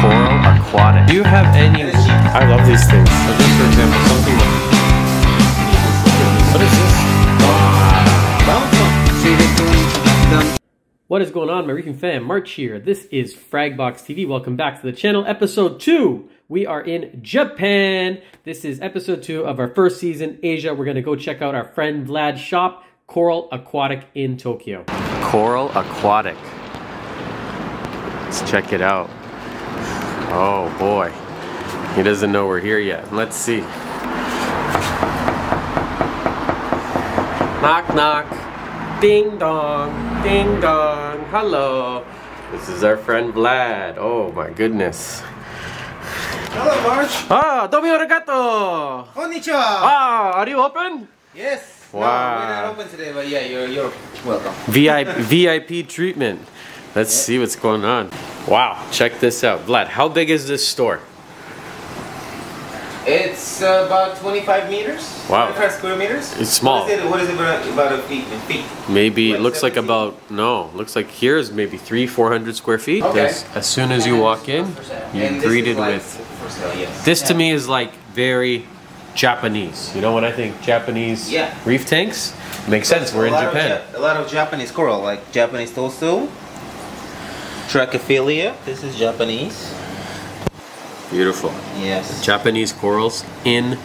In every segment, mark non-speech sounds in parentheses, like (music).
Coral Aquatic. Do you have any? I love these things. So just for example, something like. What is this? What is going on, my Reefing fam? March here. This is Fragbox TV. Welcome back to the channel. Episode 2. We are in Japan. This is episode 2 of our first season, Asia. We're going to go check out our friend Vlad's shop, Coral Aquatic in Tokyo. Coral Aquatic. Let's check it out. Oh boy. He doesn't know we're here yet. Let's see. Knock knock. Ding dong. Ding dong. Hello. This is our friend Vlad. Oh my goodness. Hello, March. Ah, domi arigato. Konnichiwa. Ah, are you open? Yes. Wow. No, we're not open today, but yeah, you're you're welcome. VIP, VIP treatment. Let's see what's going on. Wow, check this out. Vlad, how big is this store? It's uh, about 25 meters. Wow. 25 square meters. It's small. What is it, what is it about, about a feet in feet? Maybe it looks like about no, looks like here is maybe three, four hundred square feet. Okay. There's- as soon as you walk in, you're greeted like with for sale, yes. this. To me is like very Japanese. You know what I think? Japanese Yeah. reef tanks makes sense. We're in Japan. Ja- a lot of Japanese coral, like Japanese toadstool, Trachyphyllia. This is Japanese. Beautiful. Yes. Japanese corals in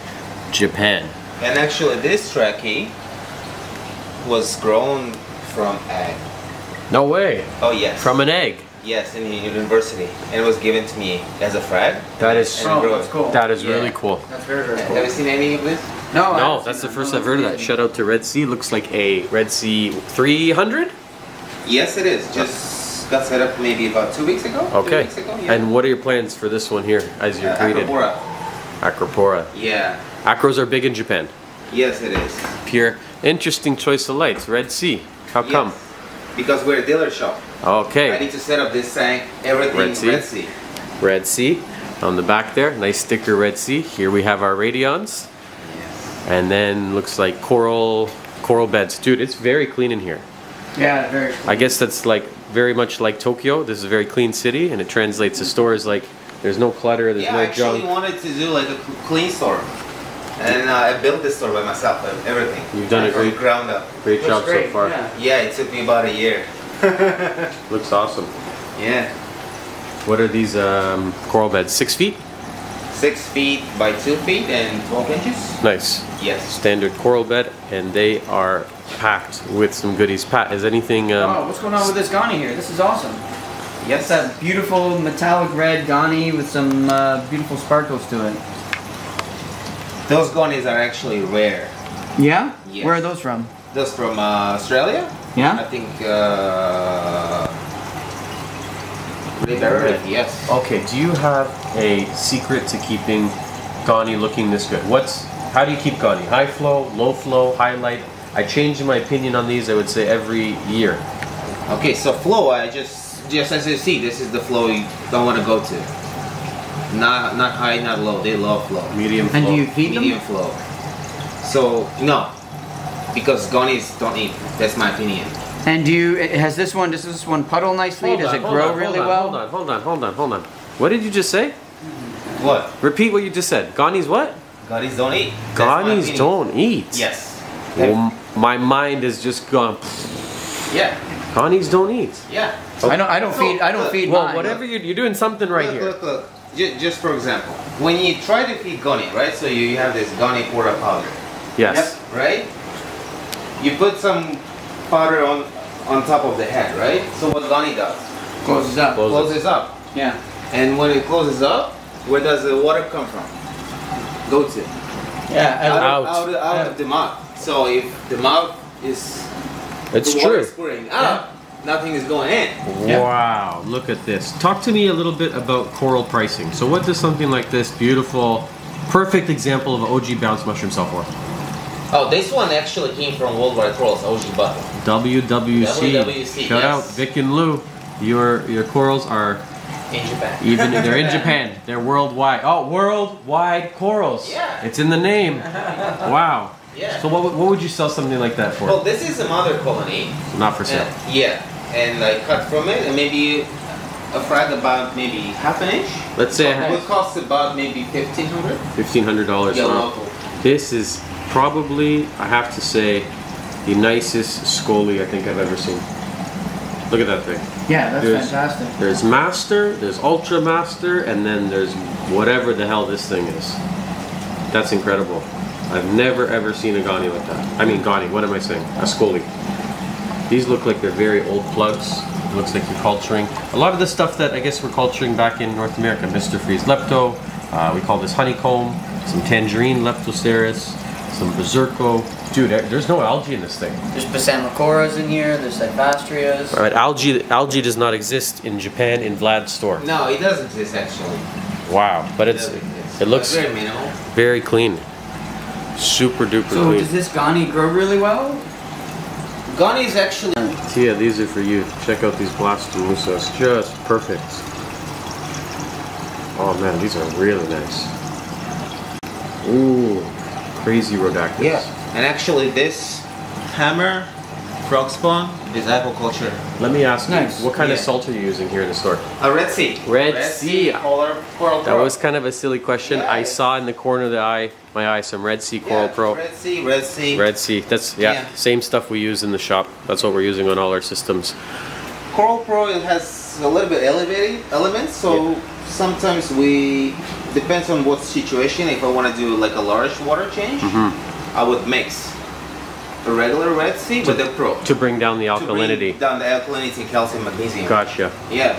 Japan. And actually, this trachy was grown from egg. No way. Oh yes. From an egg. Yes, in the university, and it was given to me as a frag. That is And it grew- that's cool. that is Yeah. really cool. That's very, very cool. Have you seen any of this? No, No, that's the seen first that. I've heard of that. Shout out to Red Sea. Looks like a Red Sea 300. Yes, it is. Just got set up maybe about two weeks ago. Okay. weeks ago, yeah. And what are your plans for this one here as you're uh, greeted? Acropora. Acropora. Yeah. Acros are big in Japan. Yes, it is. Pure. Interesting choice of lights. Red Sea. How come? Because we're a dealer shop. Okay. I need to set up this tank, everything Red Red Sea. Sea. Red Sea. On the back there, nice sticker Red Sea. Here we have our radions. Yes. And then looks like coral coral beds. Dude, it's very clean in here. Yeah, very cool. I guess that's like very much like Tokyo. This is a very clean city and it translates to stores like there's no clutter, there's Yeah, no junk. I actually junk. wanted to do like a clean store. And uh, I built this store by myself, everything. You've done a great- ground up. Great job great, so far. Yeah. Yeah, it took me about a year. (laughs) Looks awesome. Yeah. What are these um, coral beds? Six feet? Six feet by two feet and 12 inches? Nice. Yes. Standard coral bed, and they are packed with some goodies. Pat, is anything? Um, oh, what's going on with this Ghani here? This is awesome. Yes. That beautiful metallic red Ghani with some uh, beautiful sparkles to it. Those gonies are actually rare. Yeah? Yes. Where are those from? Those from uh, Australia? Yeah? I think uh, Liberia, yes. Okay, do you have a secret to keeping Gani looking this good? What's how do you keep Gani? High flow, low flow, highlight? I change my opinion on these. I would say every year. Okay, so flow, I just just as you see, this is the flow you don't want to go to. Not not high, not low. They love flow. Medium flow. And do you feed them? Medium flow. So no, because gonies don't eat. That's my opinion. And do you, has this one, does this one puddle nicely? Hold does on, it grow on, really hold on, well? Hold on, hold on, hold on, hold on. What did you just say? What? Repeat what you just said. Gani's what? Gonies don't eat. That's my Gani's don't eat. Yes. Well, my mind is just gone. Yeah. Gani's don't eat. Yeah. I don't, I don't feed, I don't Look, feed Well, mine. whatever you're, you're doing something right look, here. Look, look. Ju- Just for example, when you try to feed goni, right? So you have this Goniopora powder. Yes. right? You put some powder on on top of the head, right? So what Gani does, Closes up. Close- closes up, Yeah. and when it closes up, where does the water come from? Go to Yeah. out, I- Out. Of, out, of, out of the mouth. So if the mouth is It's the water true. is squirting out, nothing is going in. Yeah. Wow, look at this. Talk to me a little bit about coral pricing. So what does something like this beautiful, perfect example of an OG bounce mushroom sell for? Oh, this one actually came from Worldwide Corals, OG Button. WWC. WWC, Shout yes. out Vic and Lou. Your your corals are in Japan. even they're in (laughs) Japan. They're worldwide. Oh, worldwide corals. Yeah. It's in the name. (laughs) Wow. Yeah. So what, would- what would you sell something like that for? Well, this is a mother colony. Not for sale. Uh, yeah, and like cut from it, and maybe a frag about maybe half an inch. Let's say It would cost about maybe fifteen hundred. fifteen hundred dollars. Yeah, local. This is probably, I have to say, the nicest Scoly I think I've ever seen. Look at that thing. Yeah, that's There's- fantastic. There's Master, there's Ultra Master, and then there's whatever the hell this thing is. That's incredible. I've never ever seen a Gani like that. I mean Gani, what am I saying? A Scoly. These look like they're very old plugs. It looks like you're culturing. A lot of the stuff that I guess we're culturing back in North America, Mr. Freeze Lepto, uh, we call this honeycomb, some tangerine Leptoseris, some Berserko. Dude, there's no algae in this thing. There's Psammocoras in here. There's Cyphastreas. All right, algae algae does not exist in Japan in Vlad's store. No, it doesn't exist actually. Wow, but it's it looks It's very minimal. very clean, super duper So clean. does this Ghani grow really well? Ghani is actually Tia, these are for you. Check out these Blastomussas, just perfect. Oh man, these are really nice. Ooh, crazy Rhodactis. yeah. And actually, this hammer frog spawn is aquaculture. Let me ask Nice. you, what kind of salt are you using here in the store? A red sea. Red sea. Coral, coral That Pro. was kind of a silly question. I saw in the corner of the eye, my eye, some Red Sea Coral Yeah, Pro. Red sea, red sea. Red Sea. That's yeah, Yeah. same stuff we use in the shop. That's what we're using on all our systems. Coral Pro it has a little bit elevated elements, so sometimes we depends on what situation. If I want to do like a large water change, Mm-hmm. I would mix a regular Red Sea with the Pro To bring down the alkalinity. down the alkalinity, calcium, magnesium. Gotcha. Yeah,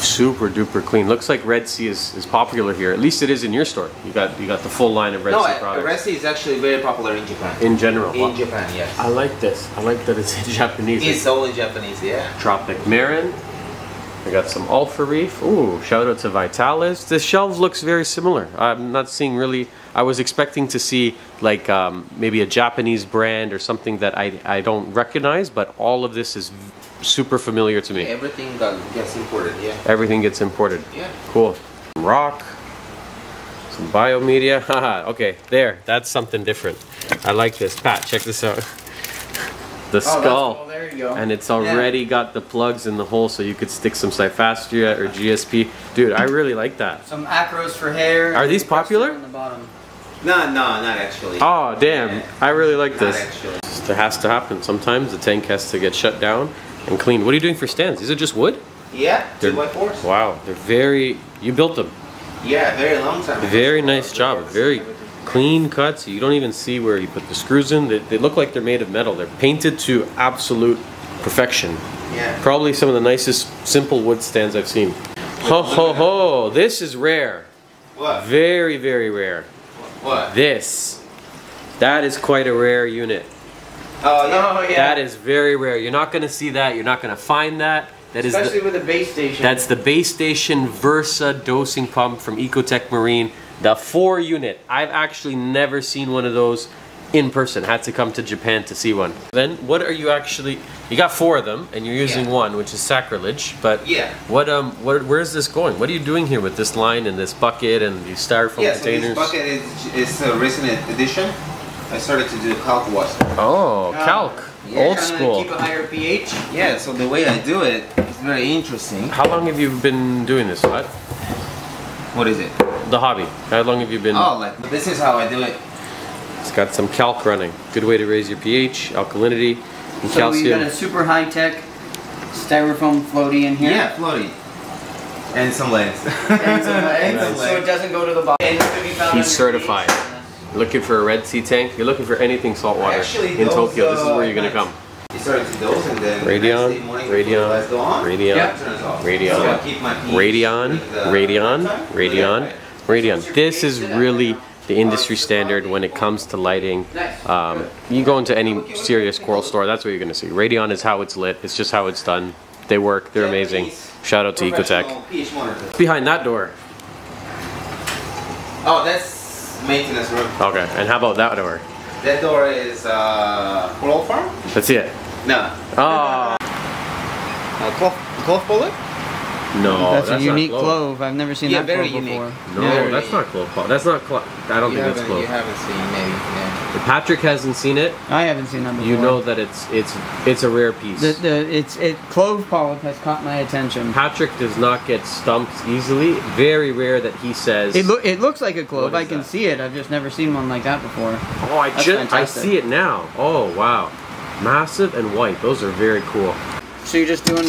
Super duper clean. Looks like Red Sea is, is popular here. At least it is in your store. You got you got the full line of Red no, Sea products. Red Sea is actually very popular in Japan. in general. In Japan, yes. I like this. I like that it's in (laughs) Japanese. It's all in Japanese, yeah. Tropic Marin. I got some Alpha Reef. Ooh, shout out to Vitalis. The shelf looks very similar. I'm not seeing really. I was expecting to see like um, maybe a Japanese brand or something that I, I don't recognize, but all of this is super familiar to me. Everything got, gets imported, yeah. Everything gets imported. Yeah. Cool. Rock. Some biomedia. (laughs) Haha, okay, there. That's something different. I like this. Pat, check this out. (laughs) The Oh, skull. cool. There you go. And it's already got the plugs in the hole so you could stick some Cyphastrea or GSP. Dude, I really like that. Some acros for hair. Are these popular? On the bottom. No, no, not actually. Oh, damn. I really like this. actually. It has to happen. Sometimes the tank has to get shut down and cleaned. What are you doing for stands? These are just wood? Yeah, They're- two by fours. Wow, they're very. You built them. Yeah, very long time. Very nice job. Very clean cuts. You don't even see where you put the screws in. They, they look like they're made of metal. They're painted to absolute perfection. Yeah. Probably some of the nicest simple wood stands I've seen. Ho ho ho! This is rare. What? Very very rare. What? This. That is quite a rare unit. Oh. Oh yeah. That is very rare. You're not gonna see that. You're not gonna find that. That is the, Especially with a base station. That's the base station Versa dosing pump from Ecotech Marine, the four unit. I've actually never seen one of those in person. Had to come to Japan to see one. Then what are you actually? You got four of them, and you're using Yeah. one, which is sacrilege. But Yeah. what um, what where is this going? What are you doing here with this line and this bucket and these styrofoam Yeah, so this bucket is, is a recent addition. I started to do calc wash. Oh, Ah. calc, Yeah, old school. Keep a higher pH. Yeah, so the way I do it is very interesting. How long have you been doing this? What? What is it? The hobby. How long have you been? Oh, like this is how I do it. It's got some calc running. Good way to raise your pH, alkalinity, and So we've got a super high tech styrofoam floaty in here. Yeah, floaty. And some legs. (laughs) And some legs, Some so it doesn't go to the bottom. And it's be found He's certified. pH. Looking for a Red Sea tank? You're looking for anything saltwater Actually, in those, Tokyo. This is uh, where you're gonna come. You started to dose and then Radion, the next day morning Radion, lights go on, Radion, Yep. it turns off. Radion, So I keep my pH Radion, Radion. Radion, Radion. This is really the industry standard when it comes to lighting. Um, you go into any serious coral store, that's what you're gonna see. Radion is how it's lit. It's just how it's done. They work. They're amazing. Shout out to Ecotech. Behind that door. Oh, that's maintenance room. Okay. And how about that door? That door is uh, coral farm? That's it. No. Oh. Uh, cloth, cloth bullet? No, that's, that's a not unique clove. clove. I've never seen Yeah, that very clove unique. before. No, Very- that's not clove. Paul. That's not clove. I don't you think that's haven't- You clove. haven't seen maybe. Yeah. If Patrick hasn't seen it, I haven't seen that before. you know that it's it's it's a rare piece. the, the it's it clove polyp has caught my attention. Patrick does not get stumped easily. Very rare that he says. It look it looks like a clove. What I can that? see it. I've just never seen one like that before. oh, I just I see it now. Oh wow, massive and white. Those are very cool. So you're just doing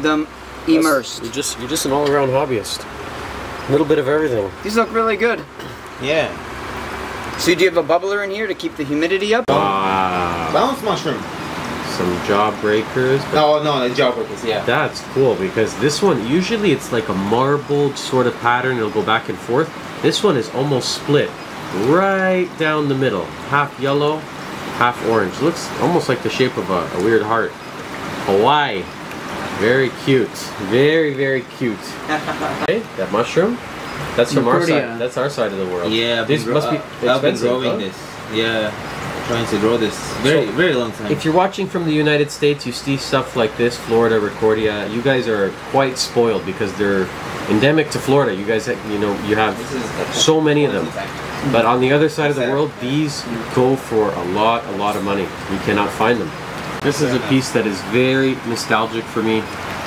them immersed. You're just you're just an all around hobbyist. A little bit of everything. These look really good. Yeah. So do you have a bubbler in here to keep the humidity up? Wow. Bounce mushroom. Some jawbreakers. but No, no, the jawbreakers. Yeah. That's cool because this one usually it's like a marbled sort of pattern. It'll go back and forth. This one is almost split right down the middle, half yellow, half orange. Looks almost like the shape of a, a weird heart. Hawaii, very cute, very very cute. (laughs) Hey, that mushroom. That's from our side. That's our side of the world. Yeah. I've this must be grow- I've been expensive. growing huh? this. Yeah. Trying to grow this very, So, very long time. If you're watching from the United States, you see stuff like this, Florida, Ricordea. You guys are quite spoiled because they're endemic to Florida. You guys, you know, you have This is the- so many of them. But on the other side of the world, these go for a lot, a lot of money. You cannot find them. This is a piece that is very nostalgic for me.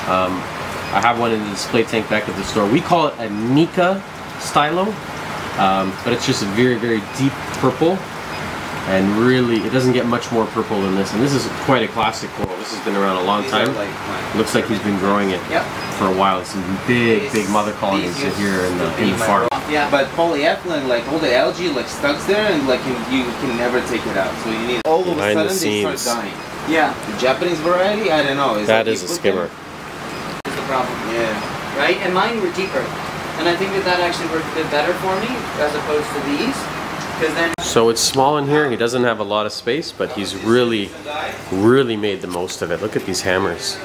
Um, I have one in the display tank back at the store. We call it a Nika stylo, um, but it's just a very, very deep purple. And really, it doesn't get much more purple than this. And this is quite a classic coral. This has been around a long These time. like Looks like he's been growing it Yep. for a while. Some big, big mother colonies These used here in the, be in the farm. Yeah, but polyethylene, like all the algae, like stuck there, and like you, you can never take it out. So you need all of a Behind the sudden they start dying. Yeah, The Japanese variety, I don't know. Is That like is you a skimmer. them- that's the problem. Yeah. Right? And mine were deeper. And I think that that actually worked a bit better for me as opposed to these. Because then So it's small in here. He doesn't have a lot of space, but he's really, really made the most of it. Look at these hammers.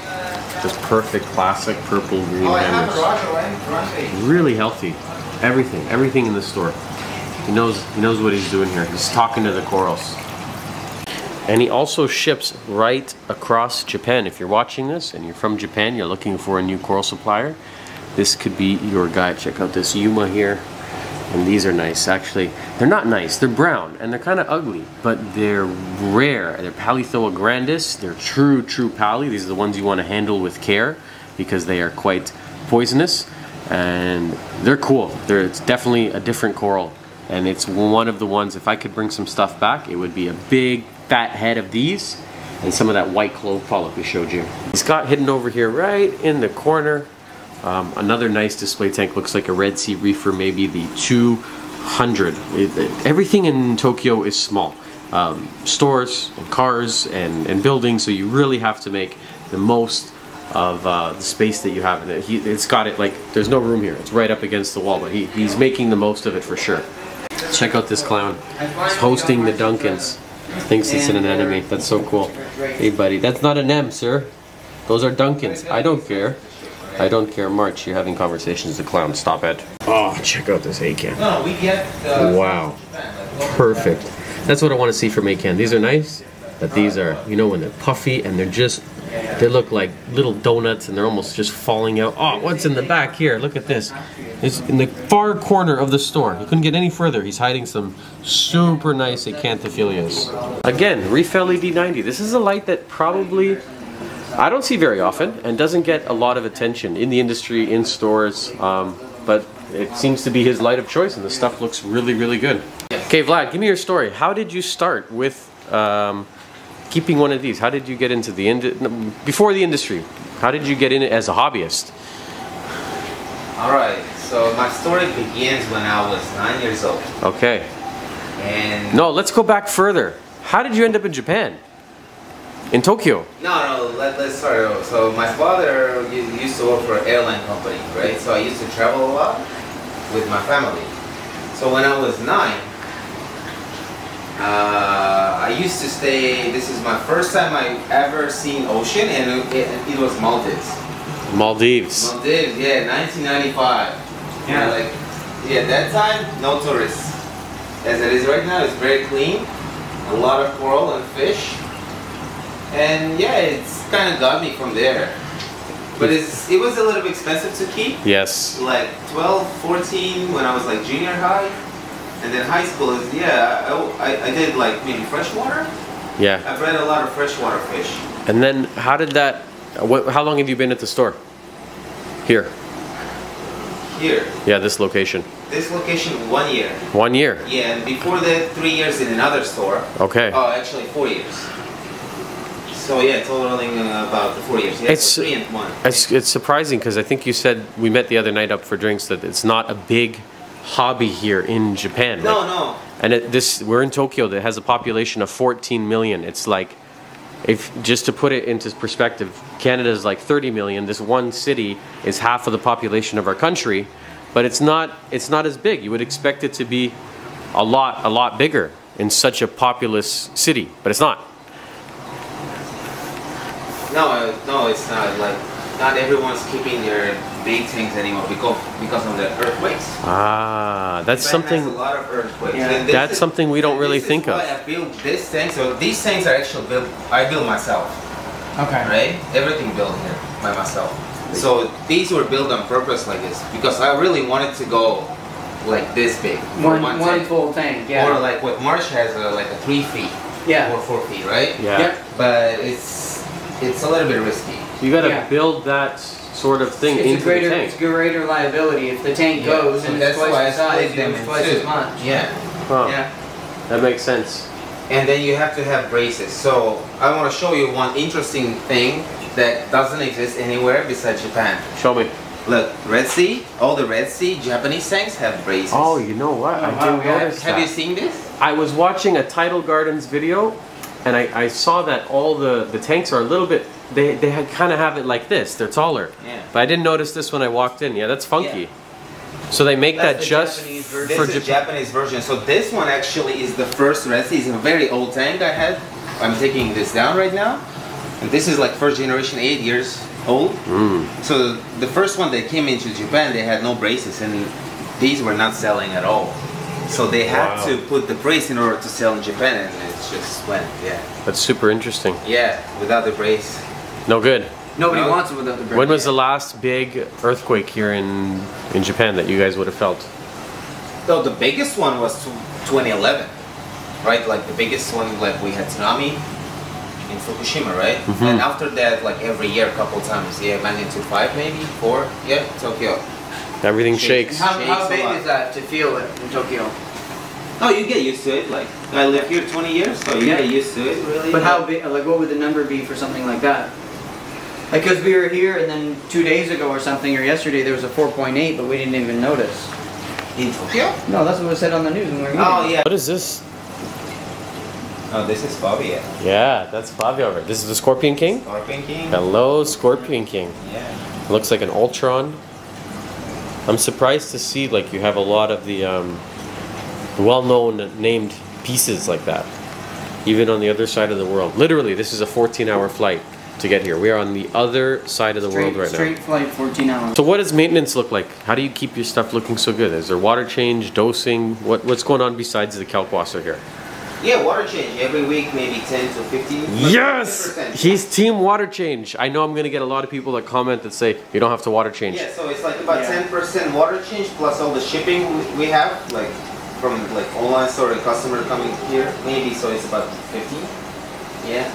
Just perfect classic purple green Oh, I have a hammers. Roger, right? Roger. Really healthy. Everything, everything in the store. He knows, he knows what he's doing here. He's talking to the corals. And he also ships right across Japan. If you're watching this and you're from Japan, you're looking for a new coral supplier, this could be your guy. Check out this Yuma here. And these are nice, actually. They're not nice, they're brown and they're kind of ugly, but they're rare. They're Palythoa grandis, they're true, true pali. These are the ones you want to handle with care because they are quite poisonous and they're cool. They're, it's definitely a different coral and it's one of the ones, if I could bring some stuff back, it would be a big fat head of these and some of that white clove polyp we showed you. He's got hidden over here right in the corner um, another nice display tank looks like a Red Sea Reefer, maybe the 200. It- it- everything in Tokyo is small. Um, stores and cars and, and buildings, so you really have to make the most of uh, the space that you have in it. He, it's got it like, there's no room here. It's right up against the wall, but he, he's making the most of it for sure. Check out this clown. He's hosting the Duncans. Thinks it's an anemone. That's so cool. Hey, buddy, that's not an M, sir. Those are Duncans. I don't care. I don't care. March, you're having conversations with the clown. Stop it. Oh, check out this Acan. No, we get. Uh, Wow. Perfect. That's what I want to see from Acan. These are nice, but these are, you know, when they're puffy and they're just, they look like little donuts and they're almost just falling out. Oh, what's in the back here? Look at this. It's in the far corner of the store. You couldn't get any further. He's hiding some super nice Acanthophyllias. Again, Reef LED 90. This is a light that probably I don't see very often and doesn't get a lot of attention in the industry, in stores, um, but it seems to be his light of choice and the stuff looks really, really good. Okay, Vlad, give me your story. How did you start with um, keeping one of these? How did you get into the ind- before the industry? How did you get in it as a hobbyist? all right. So my story begins when I was nine years old, Okay. and No, let's go back further. How did you end up in Japan? In Tokyo? No, no, let, let's start. So my father used to work for an airline company, right? So I used to travel a lot with my family. So when I was nine, uh, I used to stay, this is my first time I ever seen ocean and it, it, it was Maldives. Maldives. Maldives, yeah, 1995. Yeah. like, yeah, that time, no tourists. As it is right now, it's very clean. A lot of coral and fish. And yeah, it's kind of got me from there. But it's, it was a little bit expensive to keep. Yes. Like 12, 14 when I was like junior high. And then high school is, yeah, I, I, I did like maybe freshwater. Yeah. I bred a lot of freshwater fish. And then how did that? What, how long have you been at the store? Here. Here, Yeah, this location. this location, one year. One year. Yeah, and before that, three years in another store. Okay. Oh, actually, four years. So yeah, totaling uh, about four years. Yeah, It's- so three and one. It's, it's surprising because I think you said we met the other night up for drinks that it's not a big hobby here in Japan. No, Like, no. And it, this we're in Tokyo that has a population of 14 million. It's like if just to put it into perspective, Canada is like 30 million. This one city is half of the population of our country, but it's not it's not as big. You would expect it to be a lot a lot bigger in such a populous city, but it's not. No, no, it's not. Like, not everyone's keeping their big things anymore because because of the earthquakes. Ah, that's Japan something Has a lot of earthquakes. Yeah. That's is- something we don't really this is think of. why I built this tank. So these tanks are actually built. I built myself. Okay. right? Everything built here by myself. So these were built on purpose like this because I really wanted to go like this big. for One, one tank. full tank, yeah. Or like what Marsh has, uh, like a three feet yeah. or four feet, right? yeah. Yep. But it's it's a little bit risky. You got to Yeah. build that sort of thing It's into a greater, the it's tank. greater liability if the tank goes So and it's that's why I twice the size, them in twice two. as much. Yeah, Huh, Yeah. That makes sense. and then you have to have braces. So I want to show you one interesting thing that doesn't exist anywhere besides Japan. Show me. Look, Red Sea, all the Red Sea Japanese tanks have braces. Oh, you know what? Oh, I wow, didn't yeah. notice have that. you seen this? I was watching a Tidal Gardens video, and I, I saw that all the, the tanks are a little bit. They they had kind of have it like this. They're taller. Yeah. But I didn't notice this when I walked in. Yeah, that's funky. So they make That's that just Japanese version. For Japan. Japanese version. So this one actually is the first Sea. It's a very old tank I had. I'm taking this down right now. And this is like first generation, eight years old. Mm. So the first one that came into Japan, they had no braces, and these were not selling at all. So they had Wow. to put the brace in order to sell in Japan, and it just went, yeah, That's super interesting. yeah, without the brace. No good. Nobody No. wants it without the brake. When was the last big earthquake here in in Japan that you guys would have felt? So the biggest one was 2011, right? Like the biggest one, like we had tsunami in Fukushima, right? Mhm. And after that, like every year, a couple times, yeah, magnitude five, maybe four, yeah, Tokyo. Everything Shakes. shakes. How, how Shakes a big is that to feel it in Tokyo? Oh, you get used to it. Like I live here 20 years, so you Yeah. get used to it, really. But how big, like what would the number be for something like that? Like, cause we were here and then two days ago or something, or yesterday there was a 4.8, but we didn't even notice. in Tokyo? No, that's what was said on the news when we were eating. Oh yeah. What is this? Oh, this is Bobby. Yeah. Yeah, that's Fabio. over. This is the Scorpion King. Scorpion King. Hello, Scorpion King. Yeah. Looks like an Ultron. I'm surprised to see like you have a lot of the um, well-known named pieces like that, even on the other side of the world. Literally, this is a 14-hour flight to get here. We are on the other side of the straight, world right straight now. flight, 14 hours. So, what does maintenance look like? How do you keep your stuff looking so good? Is there water change, dosing? What what's going on besides the kalkwasser here? Yeah, water change every week, maybe 10 to 15. Yes, 10%. he's team water change. I know I'm gonna get a lot of people that comment that say you don't have to water change. Yeah, so it's like about 10% water change plus all the shipping we- we have, like from like online store and customer coming here, maybe so it's about 15. Yeah.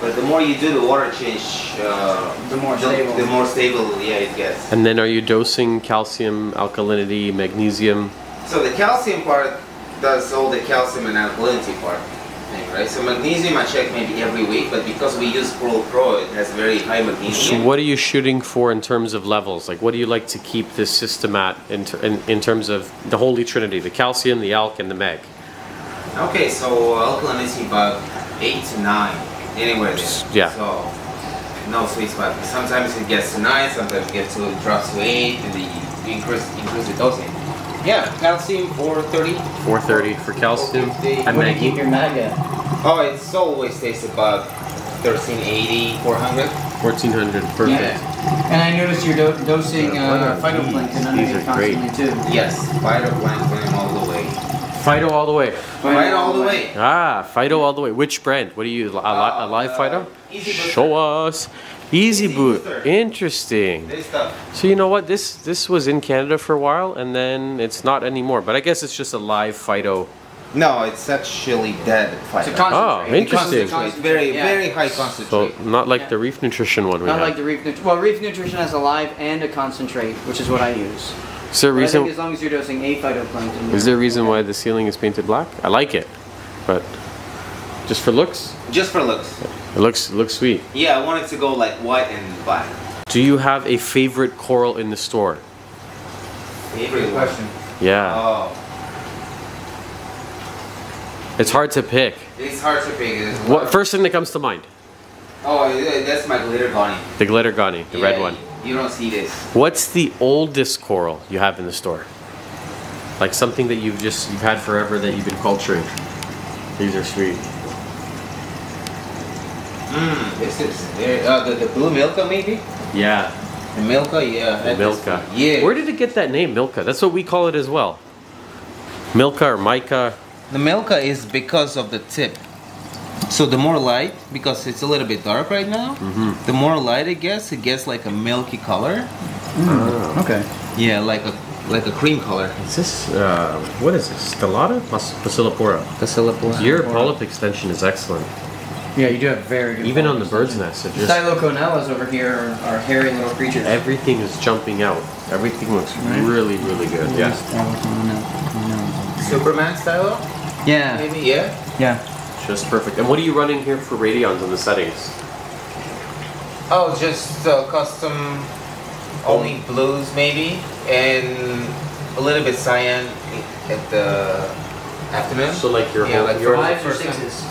But the more you do the water change, uh, The more the, stable. the more stable, yeah, it gets. And then are you dosing calcium, alkalinity, magnesium? So the calcium part does all the calcium and alkalinity part, thing, right? So magnesium I check maybe every week, but because we use Pro Pro, it has very high magnesium. So what are you shooting for in terms of levels? Like what do you like to keep this system at in, ter- in, in terms of the holy trinity, the calcium, the alk, and the mag? Okay, so alkalinity about eight to nine, anywhere there. Yeah. So no sweet spot. Sometimes it gets to nine, sometimes it gets to it drops to eight, and then you increase increase the dosing. Yeah, calcium 430. 430 for calcium 450. and What do you keep your mag? Oh, it's always stays about 1380, 400. 1400, perfect. Yeah. And I noticed you're do- dosing uh, phytoplankton these? underneath are great. constantly too. Yes, phytoplankton all the way. Phyto all the way. Right all the way. Ah, Phyto all the way. Which brand? What do you, a, li- a live Uh, Easy Booster. Show us. Easy Easy boot. booster. Interesting. So you know what? This this was in Canada for a while, and then it's not anymore. But I guess it's just a live phyto. No, it's actually dead It's a concentrate. Oh, interesting. Concentrate, very, Yeah. very high concentrate. So not like Yeah. the Reef Nutrition one we Not have. like the Reef Nutrition. Well, Reef Nutrition has a live and a concentrate, which is what I use. Is there a But I think reason? as long as you're dosing a phytoplankton. Is there a reason why the ceiling is painted black? I like it, but just for looks, Just for looks. it looks it looks sweet. Yeah, I wanted to go like white and black. Do you have a favorite coral in the store? Favorite question. Yeah, Oh, it's hard to pick. it's hard to pick. What first thing that comes to mind? Oh, that's my glitter bunny. The glitter gunny, the red one. You don't see this. What's the oldest coral you have in the store? Like something that you've just you've had forever that you've been culturing. These are sweet. Mm, this is uh, the, the blue milka maybe? Yeah, The milka, yeah. the is- Milka. Yeah. Where did it get that name, Milka? That's what we call it as well. Milka or Mica. The milka is because of the tip. So the more light, because it's a little bit dark right now, Mm-hmm. the more light it gets, it gets like a milky color. Okay. Yeah, like a like a cream color. Is this uh, what is this? Stellata? Pas- Pocillopora. Your polyp extension is excellent. Yeah, you do have very good. Even on the bird's nest, it just Stylocoeniellas over here are, are hairy little creatures. everything is jumping out. Everything looks Right. really, really good. Yeah. Superman style? Yeah. Maybe, yeah. Yeah. Just perfect. And what are you running here for radions on the settings? Oh, just uh, custom, only blues maybe, and a little bit cyan at the afternoon. So like your Yeah, whole, like your Fives or sixes?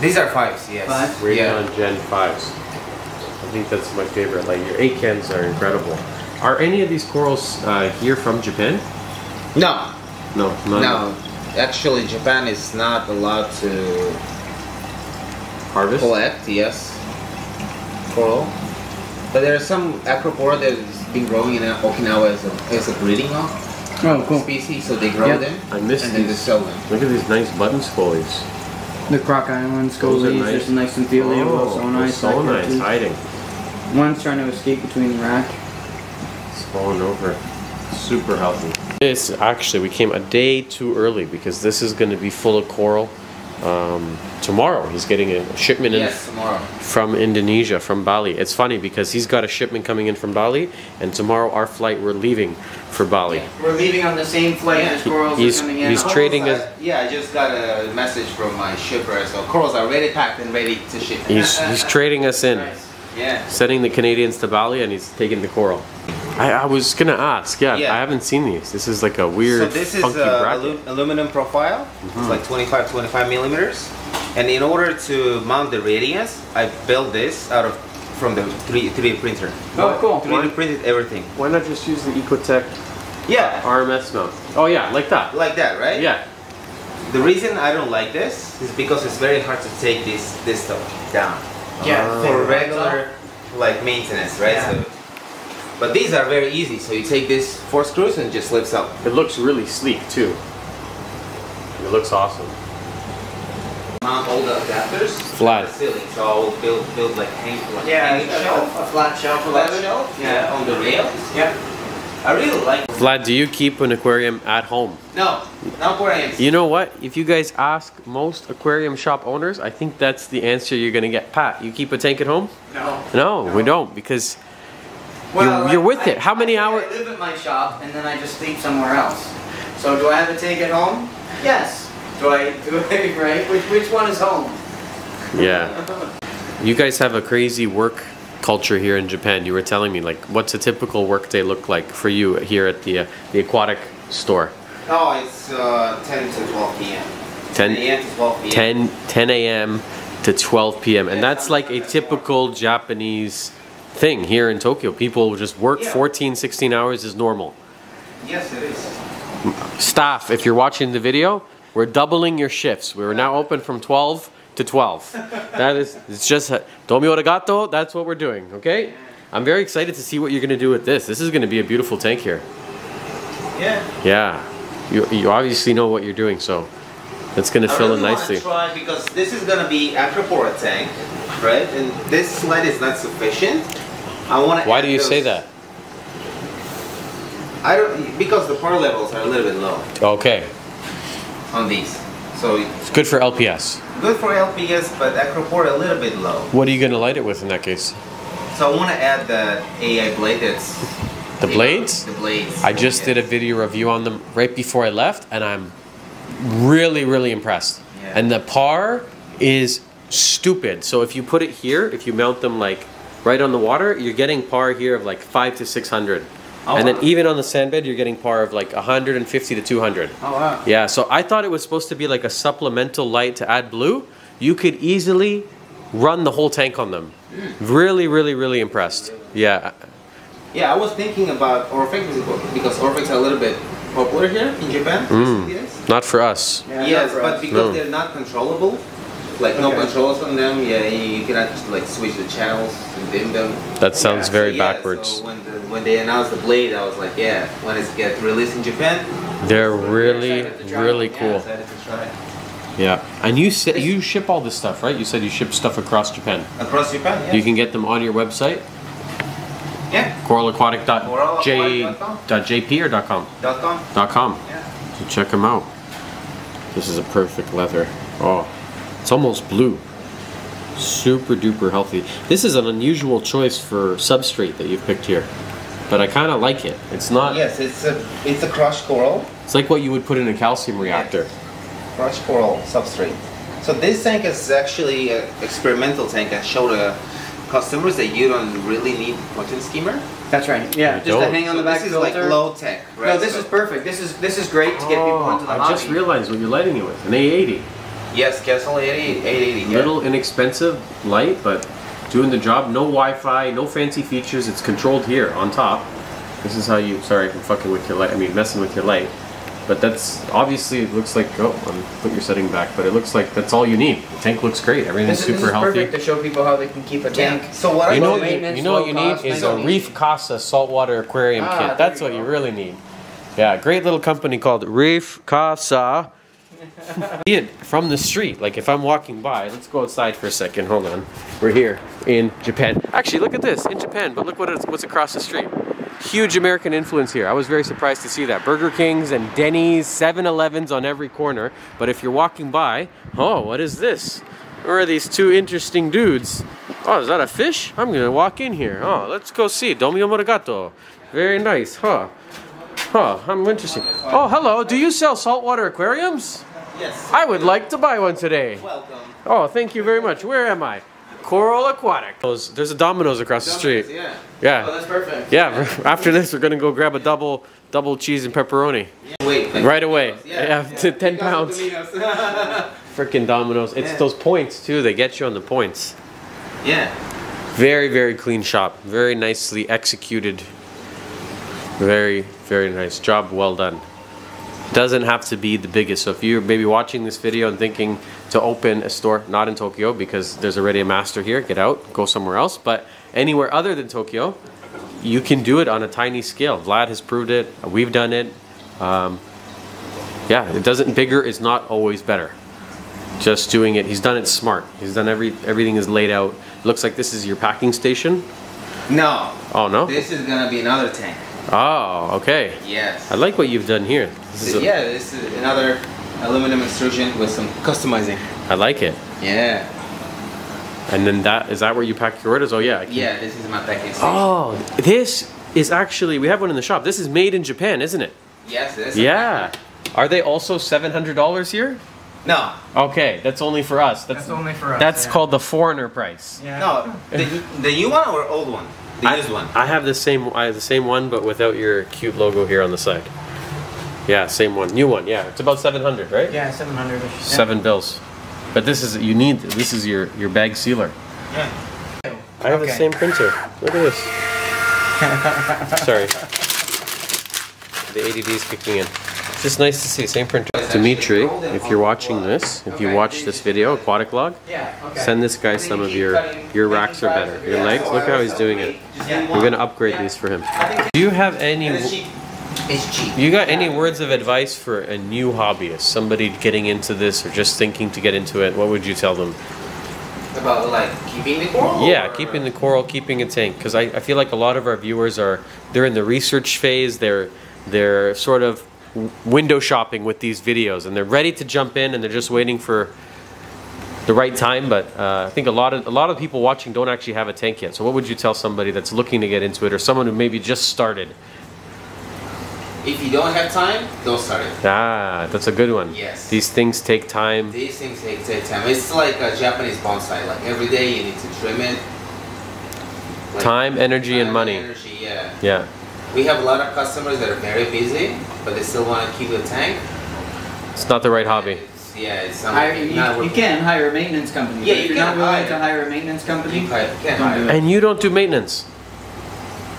These are fives, yes. Five? Radion Yeah. Gen 5s. I think that's my favorite. Like your 8 cans are incredible. Are any of these corals uh, here from Japan? No, No, none. no. Actually, Japan is not allowed to Harvest? collect. Yes, coral. But there are some acropora that has been growing in Okinawa as a, as a breeding of Oh, cool. species, so they grow Yep. them I missed and then they sell them. Look at these nice button scolies. The croc islands, Those are scolies, nice. there's some nice symphyllia, oh, so nice. Oh, so back nice. Hiding. One's trying to escape between the rack. It's falling over. Super healthy. This actually, we came a day too early because this is going to be full of coral. Um, tomorrow, he's getting a shipment in tomorrow. from Indonesia, from Bali. It's funny because he's got a shipment coming in from Bali, and tomorrow our flight we're leaving for Bali. Yeah. We're leaving on the same flight as corals He's- are coming in. he's trading us- Yeah, I just got a message from my shipper, so corals are ready packed and ready to ship. He's he's (laughs) trading us in, Nice. Yeah. sending the Canadians to Bali, and he's taking the coral. I, I was gonna ask, yeah, Yeah. I haven't seen these. This is like a weird, So this is funky uh, alu- aluminum profile. Mm-hmm. It's like 25, 25 millimeters. And in order to mount the radiance, I built this out of from the 3 3D printer. Oh, cool. 3D printed everything. Why not just use the Ecotech Yeah, RMS mount? Oh yeah, like that. like that, right? Yeah. The reason I don't like this is because it's very hard to take this this stuff down. Yeah, Ah. For regular like maintenance, right? Yeah. So, but these are very easy. So you take this four screws and it just lifts up. It looks really sleek too. It looks awesome. Mount all the adapters. Flat. The ceiling. So I'll build build like hang like Yeah, hanging a, shelf. a flat shelf. Flat shelf. Yeah, on the rails. Yeah. I really like. Vlad, do you keep an aquarium at home? No, not where I am. You know what? If you guys ask most aquarium shop owners, I think that's the answer you're gonna get. Pat, you keep a tank at home? No. No, we don't because Well, you're I- with it. How many I, hours- I live at my shop and then I just sleep somewhere else. So do I have a take at home? Yes. Do I do I right? (laughs) Which which one is home? yeah, you guys have a crazy work culture here in Japan. You were telling me like, what's a typical work day look like for you here at the uh, the aquatic store? Oh, it's uh, 10 to 12 p.m. 10 a.m. to 12 p.m. 10, 10 a.m. to 12 p.m. And that's like a typical Japanese thing here in Tokyo. People just work Yeah. 14, 16 hours is normal. Yes, it is. Staff, if you're watching the video, we're doubling your shifts. We're now open from 12 to 12. (laughs) That is, it's just, domi arigato, that's what we're doing, okay? I'm very excited to see what you're going to do with this. This is going to be a beautiful tank here. Yeah. Yeah. You, you obviously know what you're doing, so it's going to I fill really in nicely. try because this is gonna be acropora tank, right? And this sled is not sufficient. I want to. Why do you say that? I don't because the power levels are a little bit low Okay, on these. So it's good for LPS. good for LPS, but Acroport a little bit low. What are you gonna light it with in that case? So I want to add the AI blade that's The blades? The blades. I just did a video review on them right before I left, and I'm really, really impressed. Yeah. And the par is stupid. So if you put it here, if you mount them like right on the water, you're getting par here of like five to six hundred. Oh, and then wow. even on the sand bed, you're getting par of like 150 to 200. Oh wow. Yeah, so I thought it was supposed to be like a supplemental light to add blue. You could easily run the whole tank on them. Really, really, really impressed. Yeah. Yeah, I was thinking about Orpheks because Orpheks are a little bit popular here in Japan. Mm. Not for us. Yeah, yes for but us. because No. they're not controllable, like no Okay. controls on them, yeah, you cannot just like switch the channels and dim them. That sounds Yeah, very so, yeah, backwards. So when, the, when they announced the blade, I was like, yeah, when it gets released in Japan, They're really, excited to try really them, cool. excited to try it. Yeah. And you sa- you ship all this stuff, right? You said you ship stuff across Japan. Across Japan, yeah. You can get them on your website, yeah. coralaquatic.j.jp or .com? Dot com. .com. Yeah. So check them out. This is a perfect leather. Oh, it's almost blue. Super duper healthy. This is an unusual choice for substrate that you've picked here, but I kind of like it. It's not. Yes, it's a it's a crushed coral. It's like what you would put in a calcium reactor. crushed coral substrate. So this tank is actually an experimental tank. I showed the customers that you don't really need protein skimmer. That's right. Yeah, just to hang on the back this is filter. like low tech, right? No, this So- is perfect. This is this is great to get people oh, into the Oh, I hobby. just realized what you're lighting it with. An A80. Yes, Kessil 80, 880. Yeah. Little inexpensive light, but doing the job. No Wi-Fi, no fancy features. It's controlled here on top. This is how you. Sorry, I'm fucking with your light. I mean, messing with your light. But that's obviously it looks like. Oh, um, put your setting back. But it looks like that's all you need. The tank looks great. Everything's This is, this super is healthy. perfect to show people how they can keep a tank. Yeah. So what I You know, do- you, maintenance, you know what you need is a need. Reef Casa saltwater aquarium Ah, kit. That's you what go. you really need. Yeah, great little company called Reef Casa. (laughs) See it from the street. Like if I'm walking by, let's go outside for a second. Hold on. We're here in Japan. Actually, look at this in Japan. But look what is, what's across the street. Huge American influence here. I was very surprised to see that. Burger Kings and Denny's, 7-Elevens on every corner. But if you're walking by, oh, what is this? Where are these two interesting dudes? Oh, is that a fish? I'm gonna walk in here. Oh, let's go see. Domio Morigato. Very nice, huh? Huh, I'm interested. Oh, hello. Do you sell saltwater aquariums? Yes. I would like to buy one today. Welcome. Oh, thank you very much. Where am I? Coral Aquatic. There's a Domino's across the street. Yeah. Oh, Yeah. that's perfect. Yeah, (laughs) after this, we're gonna go grab a double double cheese and pepperoni. Wait. like- Right away. Yeah, to (laughs) 10 pounds. (laughs) Freaking Domino's. It's Yeah. those points, too. They get you on the points. yeah. Very, very clean shop. Very nicely executed. Very, very nice job. Well done. Doesn't have to be the biggest. So if you're maybe watching this video and thinking to open a store, not in Tokyo because there's already a master here, get out, go somewhere else. But anywhere other than Tokyo, you can do it on a tiny scale. Vlad has proved it. We've done it. Um, yeah, it doesn't. Bigger is not always better. Just doing it. He's done it smart. He's done every everything is laid out. Looks like this is your packing station. No. Oh no. This is gonna be another tank. Oh, okay. Yes. I like what you've done here. This is a, yeah, this is another aluminum extrusion with some customizing. I like it. Yeah. And then that is that where you pack your orders? Oh yeah. Yeah, this is my packing station. Oh, this is actually we have one in the shop. This is made in Japan, isn't it? Yes, this. Yeah. Are they also seven hundred dollars here? No, Okay, that's only for us. That's That's only for us. that's yeah. called the foreigner price. Yeah. no. The, the new one or old one? The I, used one. I have the same I have the same one, but without your cute logo here on the side. Yeah, same one, new one. Yeah, it's about seven hundred, right? Yeah, 700 -ish. Seven bills. But this is you need this is your your bag sealer. Yeah. I have the same printer. Look at this. (laughs) Sorry. The ADD is kicking in. It's just nice to see same printer. Dimitri, if you're watching this, if you watch this video, Aquatic Log, send this guy some of your your racks are better. Your legs, look how he's doing it. We're gonna upgrade these for him. Do you have any? And it's cheap. It's cheap. You got any words of advice for a new hobbyist, somebody getting into this or just thinking to get into it? What would you tell them? about like keeping the coral. Yeah, or- keeping the coral, keeping a tank, because I, I feel like a lot of our viewers are they're in the research phase. They're they're sort of w- window shopping with these videos, and they're ready to jump in, and they're just waiting for the right time. But uh, I think a lot of a lot of people watching don't actually have a tank yet. So what would you tell somebody that's looking to get into it, or someone who maybe just started? If you don't have time, don't start it. Ah, that's a good one. Yes. These things take time. These things take, take time. It's like a Japanese bonsai. Like every day you need to trim it. Like, Time, energy, and money. Energy, yeah. Yeah. We have a lot of customers that are very busy, but they still want to keep the tank. It's not the right hobby. It's, yeah, it's not, Hire, you, not you can hire a maintenance company. Yeah, but if you you're can not willing hire. to hire a maintenance company, You can't, can't hire. And you don't do maintenance.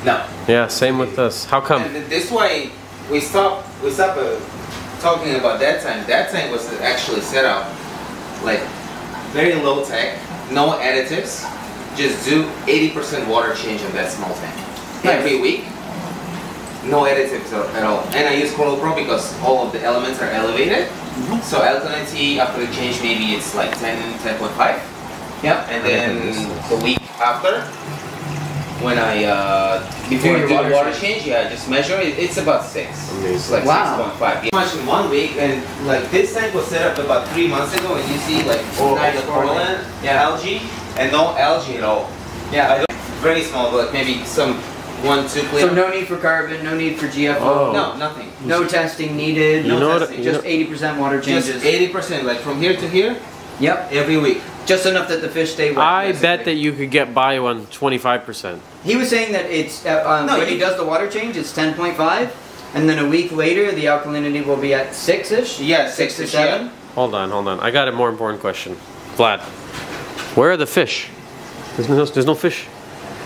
No. Yeah, same with us. How come? And this why we stop. We stop uh, talking about that tank. That tank was actually set up like very low tech, no additives. Just do 80% water change on that small tank Nice. every week. No additives at at all. And I use Coral Pro because all of the elements are elevated. Mm-hmm. So alkalinity after the change maybe it's like 10, 10.5. Yep. And then the week after, when I uh, before I your do water the water change, yeah, I just measure it. It's about six. Amazing. It's like Wow. six point five. Yeah. Much in one week, and like this tank was set up about three months ago, and you see like all, all the coral. coral, Yeah. algae, and no algae at all. Yeah. I don't, very small, but maybe some one, two clear. So no need for carbon, no need for GFO, Oh. no, nothing. no testing needed. You No know what? testing, you Just 80% water changes. Just eighty percent, like from here to here, Yep. every week. Just enough that the fish stay wet. I basically. bet that you could get by on 25%. He was saying that it's uh, um, No, when he does the water change, it's 10.5, and then a week later, the alkalinity will be at six ish. Yeah, six six to to seven. Hold on, hold on. I got a more important question. Vlad, where are the fish? There's no, there's no fish.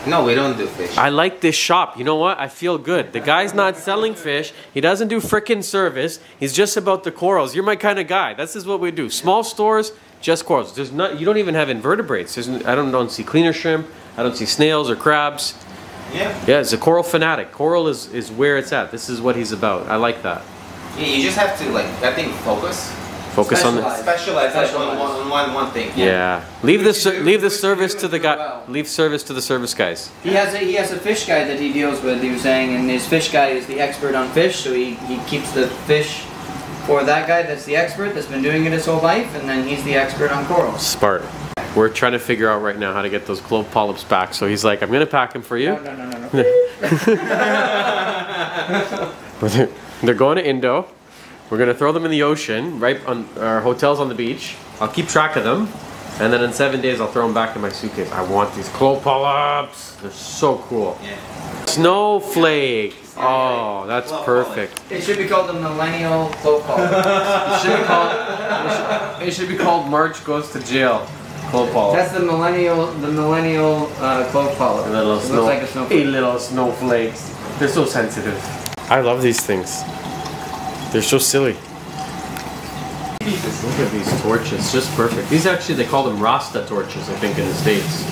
No, we don't do fish. I like this shop. You know what? I feel good. The guy's not selling fish. He doesn't do frickin' service. He's just about the corals. You're my kind of guy. This is what we do. Small stores, just corals. There's not. You don't even have invertebrates. There's, I don't don't see cleaner shrimp. I don't see snails or crabs. yeah. Yeah, it's a coral fanatic. Coral is is where it's at. This is what he's about. I like that. Yeah, you just have to like I think focus. Focus on the. Specialize. Specialize, like Specialize. on, on one one thing. Yeah. Leave the Which you ser- do- leave the service to the guy. well. Leave service to the service guys. He has a he has a fish guy that he deals with. He was saying, and his fish guy is the expert on fish, so he, he keeps the fish for that guy that's the expert that's been doing it his whole life, and then he's the expert on corals. Smart. We're trying to figure out right now how to get those clove polyps back. So he's like, I'm gonna pack them for you. No, no, no, no, no. (laughs) They're, they're going to Indo. We're gonna throw them in the ocean, right on our hotels on the beach. I'll keep track of them, and then in seven days I'll throw them back in my suitcase. I want these clove polyps. They're so cool. Yeah. Snowflake. Oh, that's Clove perfect. It should be called the millennial clove polyp. It (laughs) should be called. It should, it should be called March goes to jail. Clove polyp. That's the millennial the millennial uh, clove polyp. A little it snow. looks like a Hey, snowflake. little snowflakes. They're so sensitive. I love these things. They're so silly. Look at these torches, just perfect. These actually, they call them Rasta torches, I think, in the States.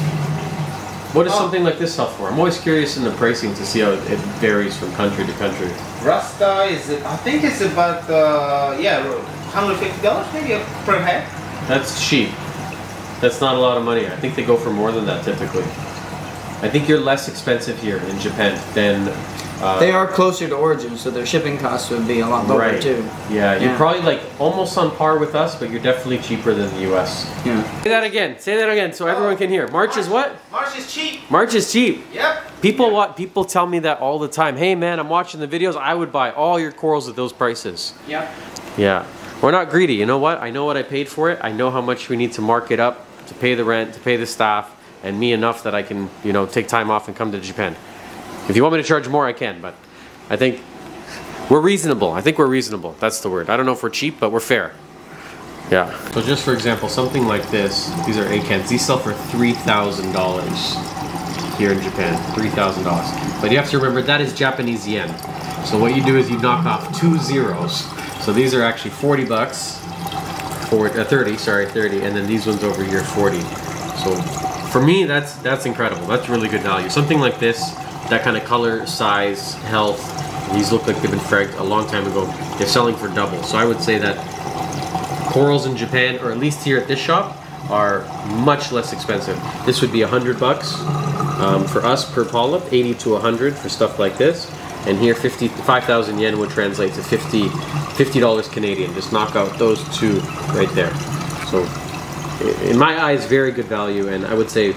What does Oh. something like this sell for? I'm always curious in the pricing to see how it, it varies from country to country. Rasta is I think it's about uh, yeah, hundred fifty dollars maybe per head. That's cheap. That's not a lot of money. I think they go for more than that typically. I think you're less expensive here in Japan than. Uh, They are closer to origin, so their shipping costs would be a lot lower right. too. Yeah, you're probably like almost on par with us, but you're definitely cheaper than the US. Yeah. Say that again. Say that again so everyone can hear. March is what? March is cheap. March is cheap. Yep. People want. people tell me that all the time. Hey man, I'm watching the videos. I would buy all your corals at those prices. Yep. Yeah. We're not greedy. You know what? I know what I paid for it. I know how much we need to mark it up to pay the rent, to pay the staff, and me enough that I can, you know, take time off and come to Japan. If you want me to charge more, I can, but I think we're reasonable. I think we're reasonable. That's the word. I don't know if we're cheap, but we're fair. Yeah. So just for example, something like this, these are A-cans. These sell for $3,000 here in Japan. $3,000. But you have to remember that is Japanese yen. So what you do is you knock off two zeros. So these are actually 40 bucks. For, uh, 30, sorry, 30, and then these ones over here 40. So for me, that's that's incredible. That's really good value. Something like this, that kind of color, size, health. These look like they've been fragged a long time ago. They're selling for double. So I would say that corals in Japan, or at least here at this shop, are much less expensive. This would be a hundred bucks um, for us per polyp, 80 to 100 for stuff like this. And here, 50, 5,000 yen would translate to 50 $50 Canadian. Just knock out those two right there. So, in my eyes, very good value. And I would say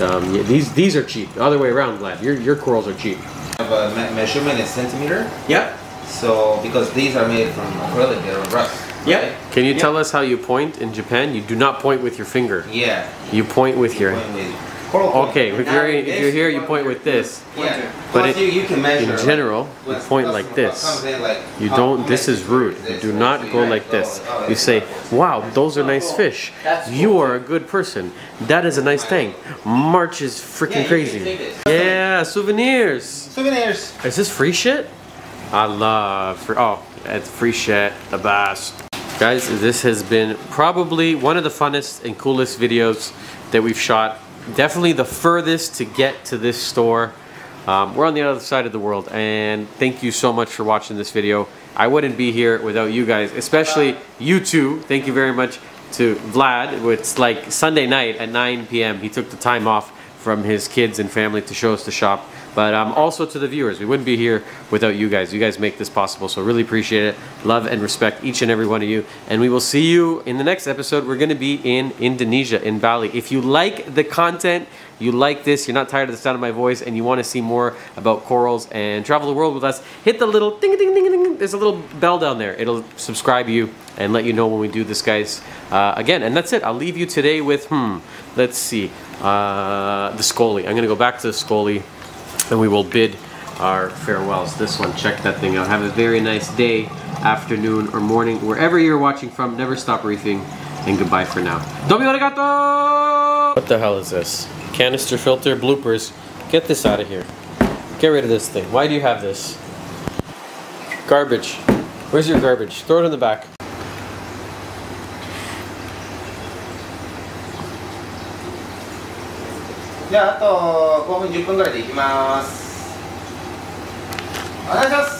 um, yeah, these these are cheap. The other way around, Vlad. Your your corals are cheap. have a me- measurement in centimeter. Yep. So because these are made from acrylic, they're rust. Yep. right? Can you Yeah. tell us how you point in Japan? You do not point with your finger. Yeah. You point with your. Point with coral point. Okay, if you're if you're here, you point with this. Yeah. But Plus it- you, you can measure. In general, like, you point like this. like, You don't. This is rude. You do not go like, like this. You say, "Wow, those are nice fish. You are a good person. That is a nice thing." March is freaking crazy. Yeah, souvenirs. Souvenirs. Is this free shit? I love free. Oh, it's free shit. The best. Guys, this has been probably one of the funnest and coolest videos that we've shot. Definitely the furthest to get to this store. Um, we're on the other side of the world, and thank you so much for watching this video. I wouldn't be here without you guys, especially you two. Thank you very much to Vlad. It's like Sunday night at 9 p.m. He took the time off from his kids and family to show us the shop. But um, also to the viewers, we wouldn't be here without you guys. You guys make this possible, so really appreciate it. Love and respect each and every one of you. And we will see you in the next episode. We're going to be in Indonesia, in Bali. If you like the content, you like this, you're not tired of the sound of my voice, and you want to see more about corals and travel the world with us, hit the little ding ding ding ding. There's a little bell down there. It'll subscribe you and let you know when we do this, guys. Uh, again, and that's it. I'll leave you today with hmm. Let's see, uh, the Scoly. I'm gonna go back to the Scoly, and we will bid our farewells. This one, check that thing out. Have a very nice day, afternoon, or morning, wherever you're watching from. Never stop reefing, and goodbye for now. Domi arigato! What the hell is this? Canister filter bloopers. Get this out of here. Get rid of this thing. Why do you have this? Garbage. Where's your garbage? Throw it in the back. ゃああと5分10分ぐらいで行きます。お願いします。